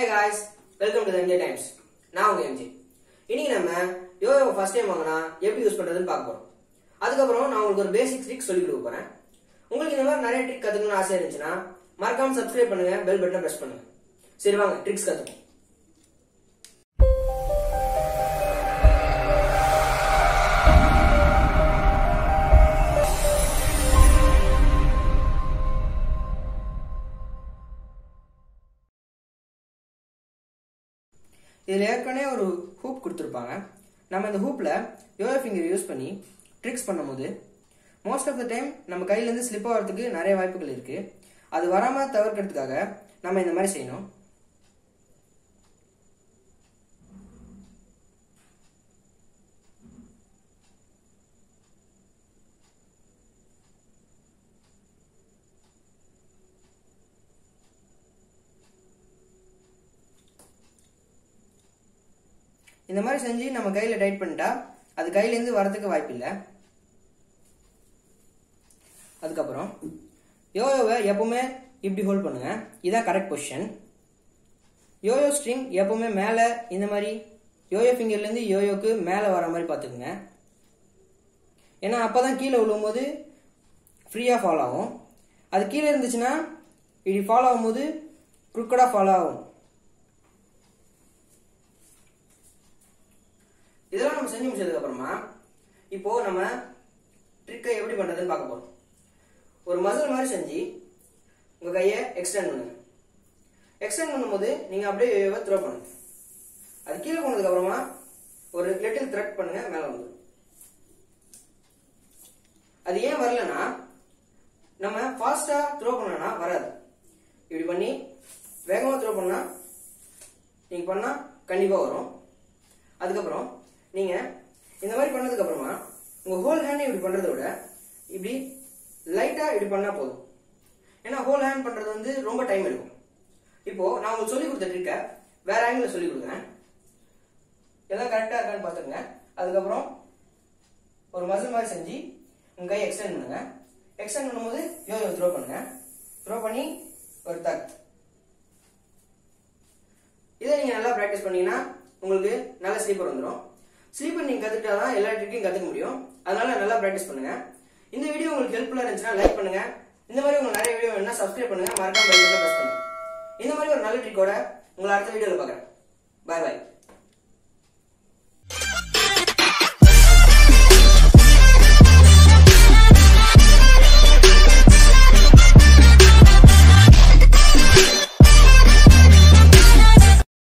Hey guys welcome to MJ Times நான் உங்க MJ இன்னைக்கு நம்ம யோகா ஃபர்ஸ்ட் டைம் வாங்கினா எப்படி யூஸ் பண்றதுன்னு பார்க்க போறோம். அதுக்கப்புறம் நான் உங்களுக்கு ஒரு பேசிக் ட்ரிக் சொல்லி கொடுக்க போறேன். உங்களுக்கு இந்த மாதிரி நிறைய ட்ரிக் கத்துக்கணும்னு ஆசை இருந்துச்சுன்னா மறக்காம சப்ஸ்கிரைப் பண்ணுங்க பெல் பட்டனை பிரஸ் பண்ணுங்க. சரி வாங்க ட்ரிக்ஸ் கத்துப்போம். இதில் ஏற்கனவே ஒரு ஹூப் கொடுத்துருப்பாங்க. நம்ம இந்த ஹூப்பில் யோயோ ஃபிங்கர் யூஸ் பண்ணி ட்ரிக்ஸ் பண்ணும்போது மோஸ்ட் ஆஃப் த டைம் நம்ம கையிலேருந்து ஸ்லிப் ஆகிறதுக்கு நிறைய வாய்ப்புகள் இருக்குது அது வராமல் தவிர்க்கிறதுக்காக நம்ம இந்த மாதிரி செய்யணும். இந்த மாதிரி செஞ்சு நம்ம கையில டைட் பண்ணிட்டா அது கையிலேருந்து வரதுக்கு வாய்ப்பு இல்லை அதுக்கப்புறம் யோயோவை எப்பவுமே இப்படி ஹோல்ட் பண்ணுங்க. இதான் கரெக்ட் பொசிஷன் யோயோ ஸ்ட்ரிங் எப்பவுமே மேலே இந்த மாதிரி யோயோ ஃபிங்கர்லேருந்து யோயோக்கு மேலே வர மாதிரி பார்த்துக்குங்க. ஏன்னா அப்போ தான் கீழே விழும்போது ஃப்ரீயாக ஃபாலோ ஆகும். அது கீழே இருந்துச்சுன்னா இப்படி ஃபாலோ ஆகும்போது குறுக்கடாக ஃபாலோ ஆகும். நம்ம செஞ்சு முடிச்சதுக்கு அப்புறமா இப்போ நம்ம ட்ரிக்கை எப்படி பண்றதுன்னு பார்க்க போறோம். ஒரு மசில் மாதிரி செஞ்சு உங்க கையை எக்ஸ்டெண்ட் பண்ணுங்க. எக்ஸ்டெண்ட் பண்ணும்போது நீங்க அப்படியே த்ரோ பண்ணுங்க. அது கீழே போனதுக்கு அப்புறமா ஒரு லிட்டில் த்ரெட் பண்ணுங்க மேல வந்து. அது ஏன் வரலன்னா நம்ம ஃபாஸ்டா த்ரோ பண்ணனா வராது. இப்படி பண்ணி வேகமா த்ரோ பண்ணா நீங்க பண்ணா கண்டிப்பா வரும். அதுக்கப்புறம் நீங்க இந்த மாதிரி பண்ணதுக்கு அப்புறமா உங்க ஹோல் ஹேண்ட் இப்படி பண்றதை விட இப்படி லைட்டா இப்படி பண்ணா போதும். ஏன்னா ஹோல் ஹேண்ட் பண்றது வந்து ரொம்ப டைம் எடுக்கும். இப்போ நான் உங்களுக்கு சொல்லி கொடுத்த ட்ரிக்க வேற ஆங்கிள் சொல்லி கொடுக்குறேன். எல்லாம் கரெக்டா இருக்கான்னு பாத்துக்கங்க அதுக்கப்புறம் ஒரு மசில் மாதிரி செஞ்சு உங்க கையை எக்ஸ்டெண்ட் பண்ணுங்க. எக்ஸ்டெண்ட் பண்ணும்போது யோயோ த்ரோ பண்ணுங்க. த்ரோ பண்ணி ஒரு தக் இதை நீங்க நல்லா பிராக்டிஸ் பண்ணீங்கன்னா உங்களுக்கு நல்ல ஸ்லீப்பர் வந்துடும் ஸ்லீப்பர் நீங்க கத்துக்கிட்டா தான் எல்லா ட்ரிக்கையும் கத்துக்க முடியும். அதனால நல்லா பிராக்டிஸ் பண்ணுங்க. இந்த வீடியோ உங்களுக்கு ஹெல்ப்ஃபுல்லா இருந்துச்சுன்னா லைக் பண்ணுங்க. இந்த மாதிரி உங்களுக்கு நிறைய வீடியோ வேணும்னா சப்ஸ்கிரைப் பண்ணுங்க. மறக்காம பெல் பட்டனை பிரஸ் பண்ணுங்க. இந்த மாதிரி ஒரு நல்ல ட்ரிக்கோட உங்களை அடுத்த வீடியோல பார்க்குறேன். பாய் பாய்